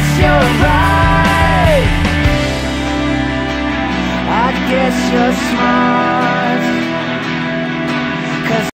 guess you're right. I guess you're smart